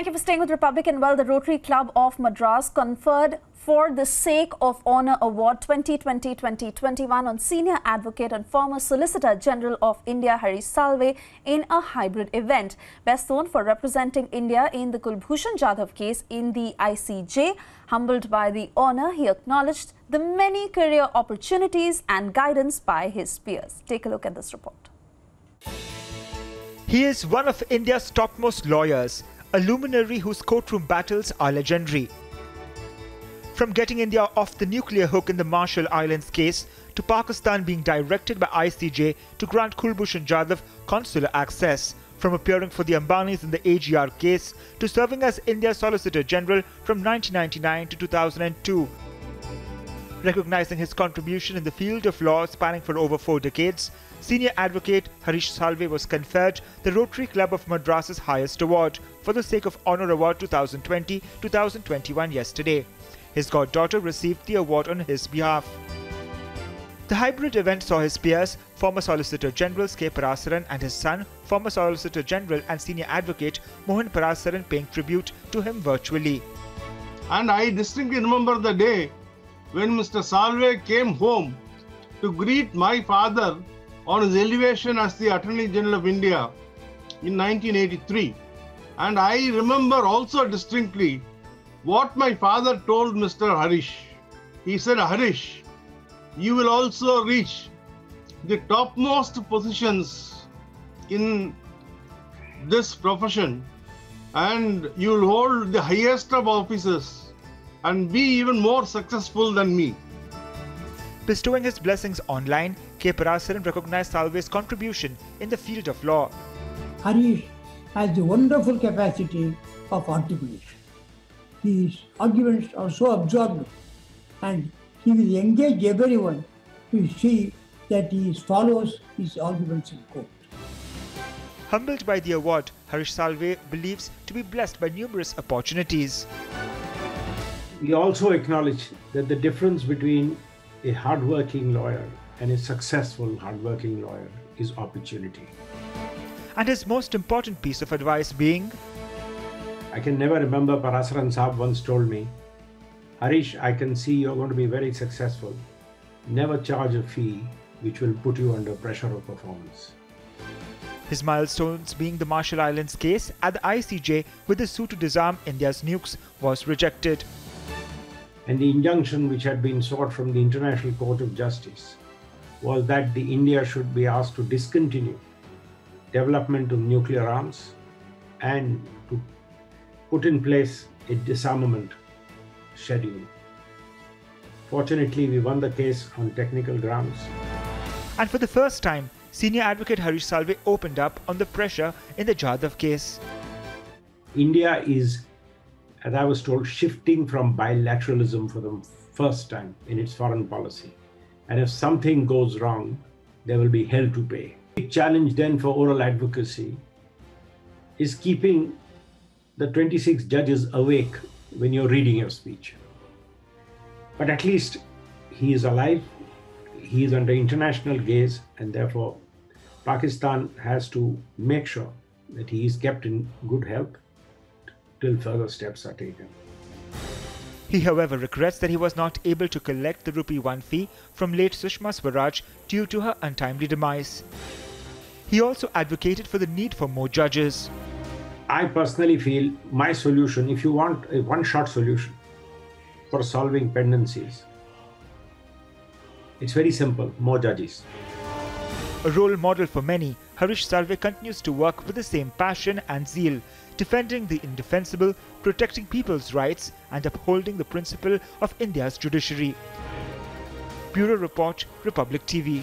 Thank you for staying with Republic and Well, the Rotary Club of Madras conferred for the Sake of Honor Award 2020-2021 on Senior Advocate and former Solicitor General of India Harish Salve in a hybrid event. Best known for representing India in the Kulbhushan Jadhav case in the ICJ. Humbled by the honor, he acknowledged the many career opportunities and guidance by his peers. Take a look at this report. He is one of India's topmost lawyers a luminary whose courtroom battles are legendary. From getting India off the nuclear hook in the Marshall Islands case to Pakistan being directed by ICJ to grant Kulbhushan Jadhav consular access, from appearing for the Ambanis in the AGR case to serving as India's Solicitor General from 1999 to 2002. Recognizing his contribution in the field of law spanning for over four decades, Senior Advocate Harish Salve was conferred the Rotary Club of Madras's highest award for the Sake of Honor Award 2020-2021 yesterday. His goddaughter received the award on his behalf. The hybrid event saw his peers, former Solicitor General K. Parasaran and his son, former Solicitor General and Senior Advocate Mohan Parasaran paying tribute to him virtually. And I distinctly remember the day when Mr. Salve came home to greet my father on his elevation as the Attorney General of India in 1983. And I remember also distinctly what my father told Mr. Harish. He said, Harish, you will also reach the topmost positions in this profession and you will hold the highest of offices and be even more successful than me. Bestowing his blessings online, K. Parasaran recognized Salve's contribution in the field of law. Harish has the wonderful capacity of articulation. His arguments are so absorbing and he will engage everyone to see that he follows his arguments in court. Humbled by the award, Harish Salve believes to be blessed by numerous opportunities. We also acknowledge that the difference between a hardworking lawyer and a successful hardworking lawyer is opportunity. And his most important piece of advice being I can never remember Parasaran Saab once told me, Harish, I can see you're going to be very successful. Never charge a fee which will put you under pressure of performance. His milestones being the Marshall Islands case at the ICJ with the suit to disarm India's nukes was rejected and the injunction which had been sought from the International Court of Justice was that the India should be asked to discontinue development of nuclear arms and to put in place a disarmament schedule. Fortunately, we won the case on technical grounds. And for the first time, senior advocate Harish Salve opened up on the pressure in the Jadhav case. India is as I was told, shifting from bilateralism for the first time in its foreign policy. And if something goes wrong, there will be hell to pay. Challenge then for oral advocacy is keeping the 26 judges awake when you're reading your speech. But at least he is alive, he is under international gaze, and therefore Pakistan has to make sure that he is kept in good health till further steps are taken. He, however, regrets that he was not able to collect the rupee 1 fee from late Sushma Swaraj due to her untimely demise. He also advocated for the need for more judges. I personally feel my solution, if you want a one shot solution for solving pendencies, it's very simple more judges. A role model for many, Harish Salve continues to work with the same passion and zeal, defending the indefensible, protecting people's rights, and upholding the principle of India's judiciary. Bureau Report, Republic TV.